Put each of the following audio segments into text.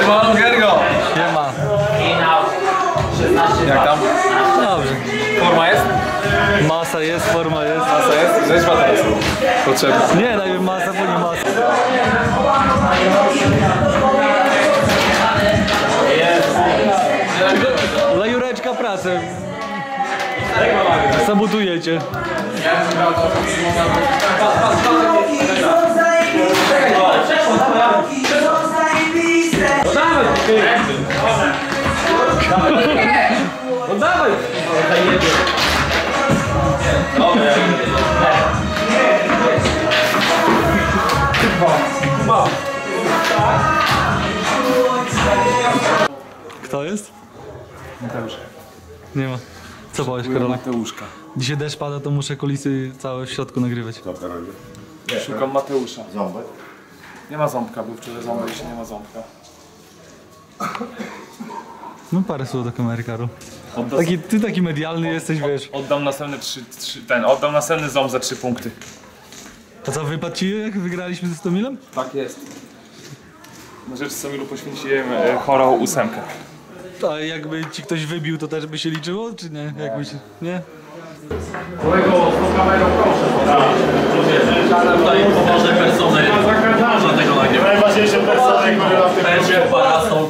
Siema, Gergo! Nie ma. Jak tam? Dobrze. Forma jest? Masa jest, forma jest. Masa jest? Rzeźba teraz. Potrzebna. Nie, najpierw masa, później masa. Dla Jureczka pracę. Sabotujecie. Kto jest? Mateusz. Nie ma. Co powiesz, Karol? Mateuszka. Dzisiaj deszcz pada, to muszę kulisy całe w środku nagrywać. Szukam Mateusza. Ząbek? Nie ma ząbka, był wczoraj ząbek, dzisiaj nie ma ząbka. No parę słów do kamery, Karol. Oddam, Taki, ty taki medialny jesteś, wiesz. oddam następny trzy, trzy, ten, oddam następny ząb za trzy punkty. A co, wypadł ci jak wygraliśmy ze Stomilem? Tak jest. Na rzecz Samilu poświęciłem e, chorą ósemkę. A jakby ci ktoś wybił, to też by się liczyło, czy nie? Jakby się, nie? Tutaj pomoże personel. Można tego nagrywać. Najważniejszy personel, który ma w tym Będzie parasol.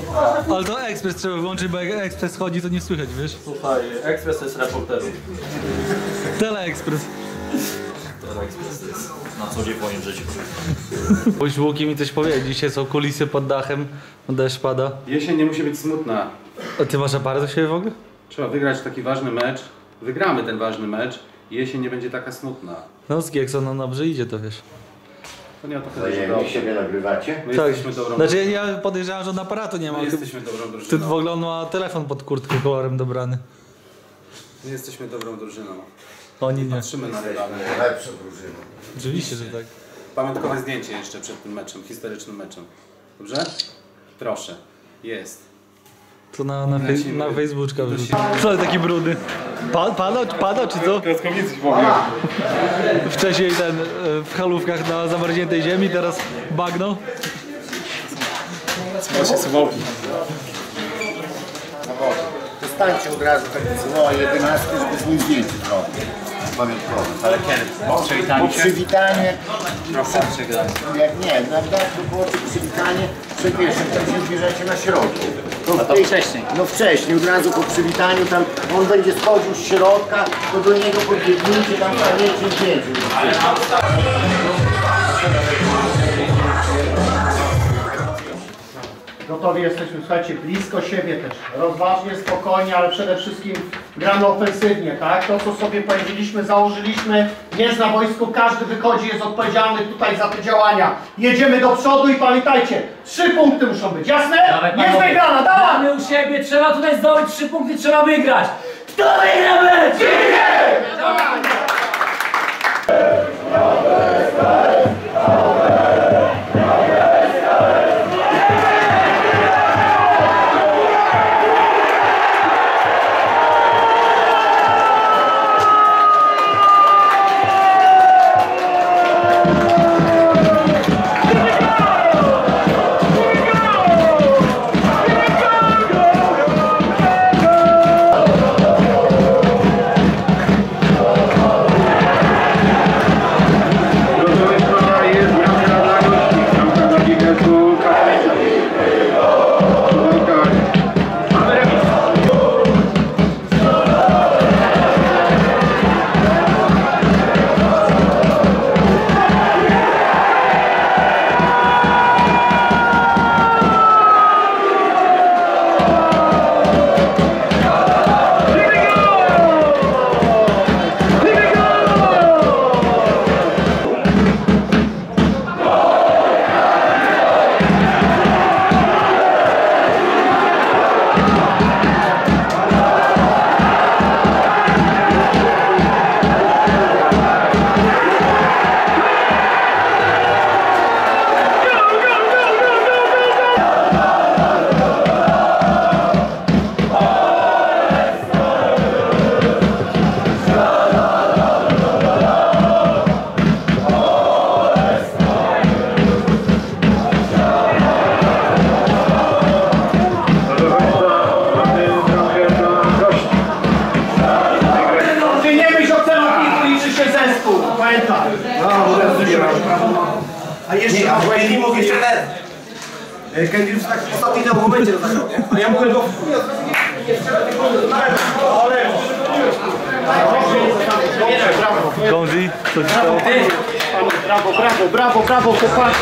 Ale to ekspres trzeba wyłączyć, bo jak ekspres chodzi, to nie słychać, wiesz? Słuchaj, ekspres to jest reporterów. Teleekspres. To ekspres to jest na co dzień w moim życiu. Pójdź Łuki mi coś powiedzieć, dzisiaj są kulisy pod dachem, deszcz pada. Jesień nie musi być smutna. A ty masz aparat do siebie w ogóle? Trzeba wygrać taki ważny mecz. Wygramy ten ważny mecz i jesień nie będzie taka smutna. No z Giekson, no dobrze idzie to, wiesz. To nie o to chodzi, że Wzajemnie siebie nagrywacie? My jesteśmy dobrą Znaczy ja podejrzewam, że on aparatu nie ma. My jesteśmy dobrą ty drużyną. w ogóle on ma telefon pod kurtką kolorem dobrany. My jesteśmy dobrą drużyną. Oni nie. Patrzymy na rywale. Lepszą drużyną. Oczywiście, że tak. Pamiątkowe zdjęcie jeszcze przed tym meczem, historycznym meczem. Dobrze? Proszę. Jest. To na, na, fej, na Facebooka wrzucę. Co taki brudy? Pa, pada, pada czy co? Wcześniej ten e, w halówkach na zamarzniętej ziemi, teraz bagno. Właśnie suwałki. Zostańcie od razu tak zło 11, żeby swój zdjęcie zrobić. Pamiątkowe. Ale kiedy? Po przywitaniu Po przywitanie. Jak nie, na to było to przywitanie przed pierwszym, tam się na środku. No to wcześniej. No wcześniej, od razu po przywitaniu tam on będzie schodził z środka, to do niego podbiegnijcie, tam staniecie zdjęcie. Gotowi jesteśmy, słuchajcie, blisko siebie też. Rozważnie, spokojnie, ale przede wszystkim gramy ofensywnie, tak? To, co sobie powiedzieliśmy, założyliśmy, jest na boisku, każdy wychodzi, jest odpowiedzialny tutaj za te działania. Jedziemy do przodu i pamiętajcie, trzy punkty muszą być, jasne? Jest wygrana, dawaj! Mamy u siebie, trzeba tutaj zdobyć trzy punkty, trzeba wygrać. Kto wygra mecz? A jeszcze nie, a nie mówi jeszcze ten. E, Kędzi tak w ostatnim momencie do tego. A ja mówię do... Ale... Gązi, co się stało? Brawo, brawo, brawo, brawo, chłopak!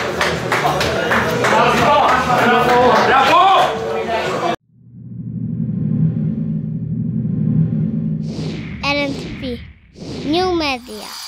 Brawo, brawo, brawo! RNTP New Media